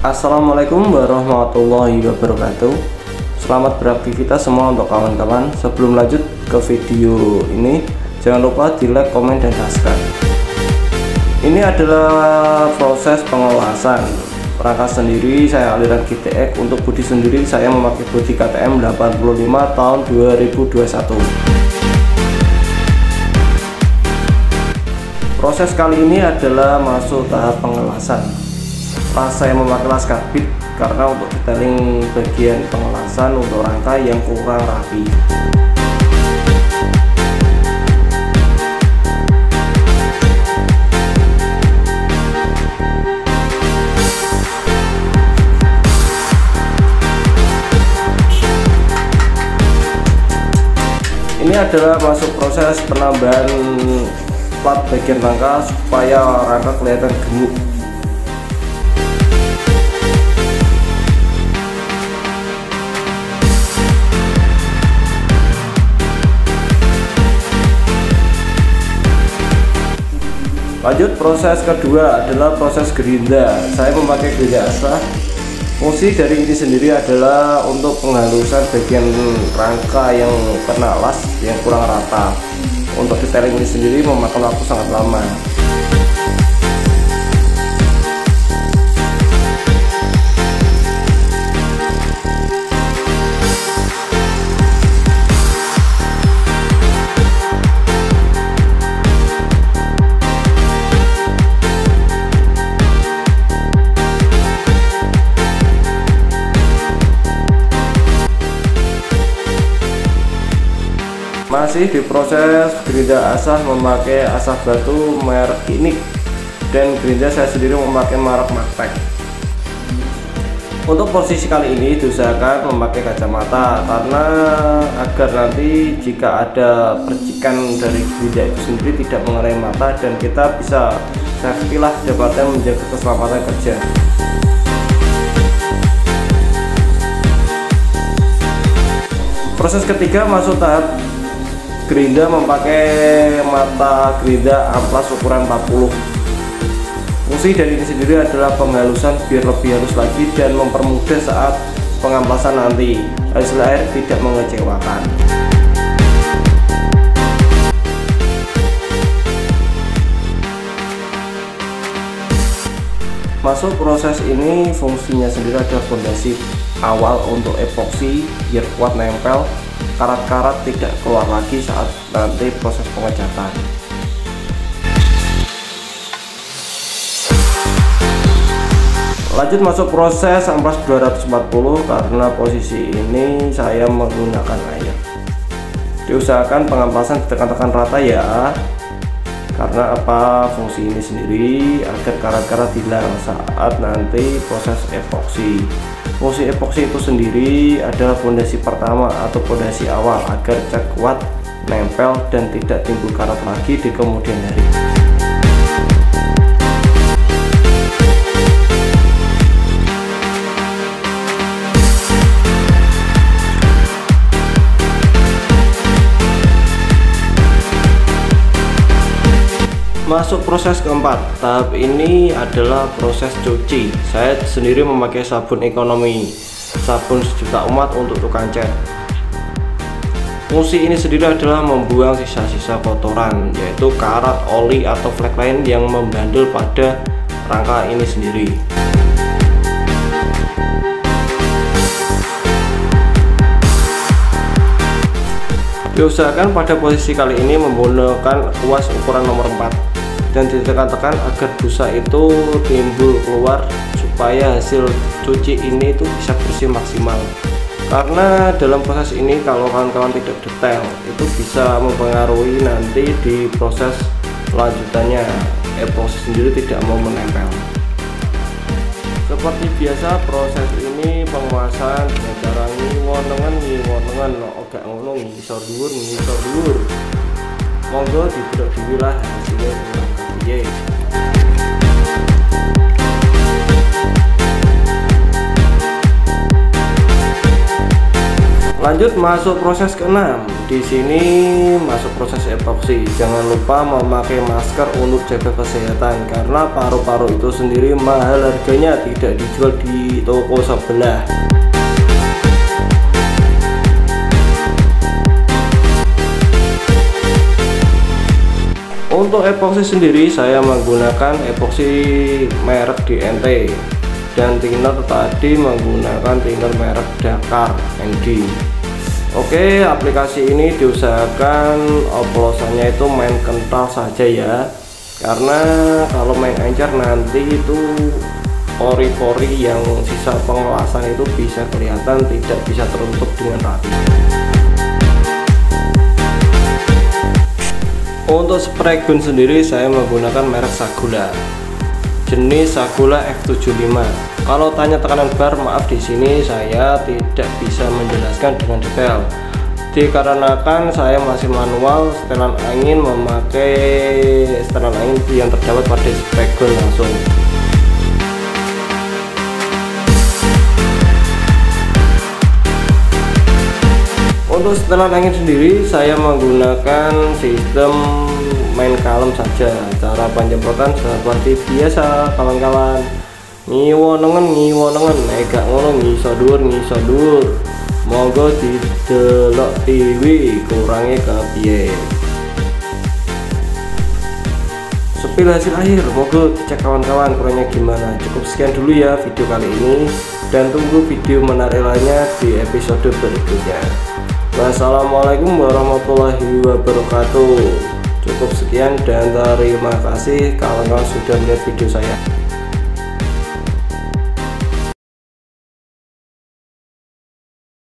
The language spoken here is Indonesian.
Assalamualaikum warahmatullahi wabarakatuh. Selamat beraktivitas semua untuk kawan-kawan. Sebelum lanjut ke video ini Jangan lupa di like, komen, dan subscribe. Ini adalah proses pengelasan Rangka sendiri saya aliran GTX. Untuk bodi sendiri saya memakai bodi KTM 85 tahun 2021 Proses kali ini adalah masuk tahap pengelasan pas saya memakai las karbit karena untuk detailing bagian pengelasan untuk rangka yang kurang rapi. Ini adalah masuk proses penambahan plat bagian rangka supaya rangka kelihatan gemuk lanjut proses kedua adalah proses gerinda. Saya memakai gerinda asah. Fungsi dari ini sendiri adalah untuk penghalusan bagian rangka yang kena las yang kurang rata. Untuk detailing ini sendiri memakan waktu sangat lama masih di proses gerinda asah memakai asah batu merek ini. Dan gerinda saya sendiri memakai merek Magtech untuk posisi kali ini diusahakan memakai kacamata karena agar nanti jika ada percikan dari gerinda itu sendiri tidak mengenai mata dan kita bisa safety lah dapatnya menjaga keselamatan kerja. Proses ketiga masuk tahap gerinda memakai mata gerinda amplas ukuran 40 fungsi dari ini sendiri adalah penghalusan biar lebih halus lagi dan mempermudah saat pengamplasan nanti. Hasil air tidak mengecewakan. Masuk proses ini fungsinya sendiri adalah fondasi awal untuk epoksi biar kuat nempel karat-karat tidak keluar lagi saat nanti proses pengecatan. Lanjut masuk proses amplas 240 karena posisi ini saya menggunakan air. Diusahakan pengamplasan ditekan-tekan rata ya karena apa fungsi ini sendiri agar karat-karat hilang saat nanti proses epoksi. Fungsi epoksi itu sendiri adalah fondasi pertama atau fondasi awal agar cat kuat nempel dan tidak timbul karat lagi di kemudian hari masuk proses keempat. Tahap ini adalah proses cuci. Saya sendiri memakai sabun ekonomi sabun sejuta umat untuk tukang cat. Fungsi ini sendiri adalah membuang sisa-sisa kotoran yaitu karat, oli, atau flek lain yang membandel pada rangka ini sendiri. Diusahakan pada posisi kali ini menggunakan kuas ukuran nomor 4 dan ditekan-tekan agar busa itu timbul keluar supaya hasil cuci ini itu bisa bersih maksimal. Karena dalam proses ini kalau kawan-kawan tidak detail itu bisa mempengaruhi nanti di proses lanjutannya. Epoxy sendiri tidak mau menempel. Seperti biasa proses ini penguasaan dengan cara ngiwonengan ngiwonengan no ogak ngono ngisor dhuwur ngisor dhuwur. Monggo dibelok dhewe lah hasilnya lanjut masuk proses keenam. Di sini masuk proses epoksi. Jangan lupa memakai masker untuk jaga kesehatan karena paru-paru itu sendiri mahal harganya tidak dijual di toko sebelah. Untuk epoksi sendiri saya menggunakan epoksi merek DNT dan thinner tadi menggunakan thinner merek Dakar ND Oke aplikasi ini diusahakan oplosannya itu main kental saja ya. Karena kalau main encer nanti itu pori-pori yang sisa pengelasan itu bisa kelihatan tidak bisa tertutup dengan rapi. Untuk spray gun sendiri saya menggunakan merek Sagula jenis Sagula F75 kalau tanya tekanan bar maaf di sini saya tidak bisa menjelaskan dengan detail. Dikarenakan saya masih manual setelan angin memakai setelan angin yang terdapat pada spekul langsung. Untuk setelan angin sendiri saya menggunakan sistem main kalem saja. Cara penjemprotan seperti biasa kawan-kawan ngiwonengen ngiwonengen nek ngono ngiso dhuwur ngiso dhuwur monggo didelok TV kurangnya ke piye sepil hasil akhir. Monggo dicek kawan-kawan kurangnya gimana. Cukup sekian dulu ya video kali ini. Dan tunggu video menarik lainnya di episode berikutnya. Wassalamualaikum warahmatullahi wabarakatuh. Cukup sekian dan terima kasih kawan-kawan sudah melihat video saya